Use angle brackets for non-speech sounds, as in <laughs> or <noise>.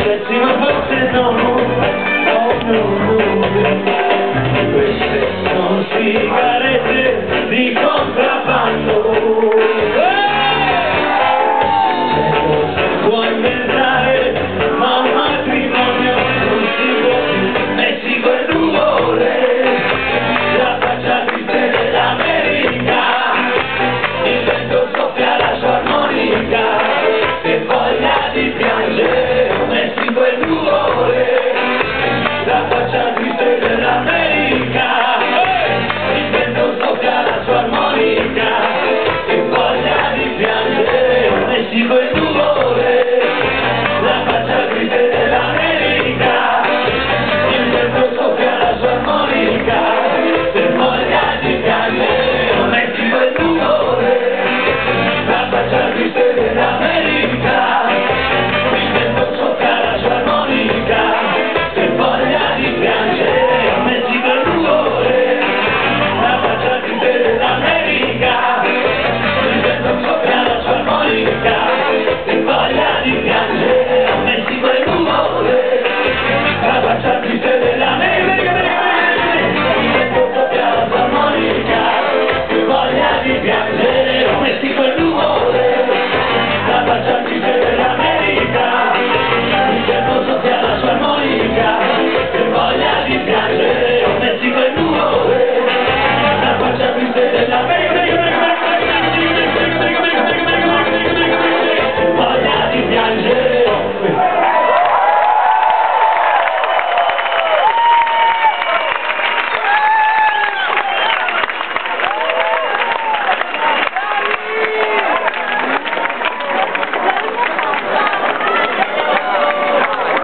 ma Yeah. <laughs>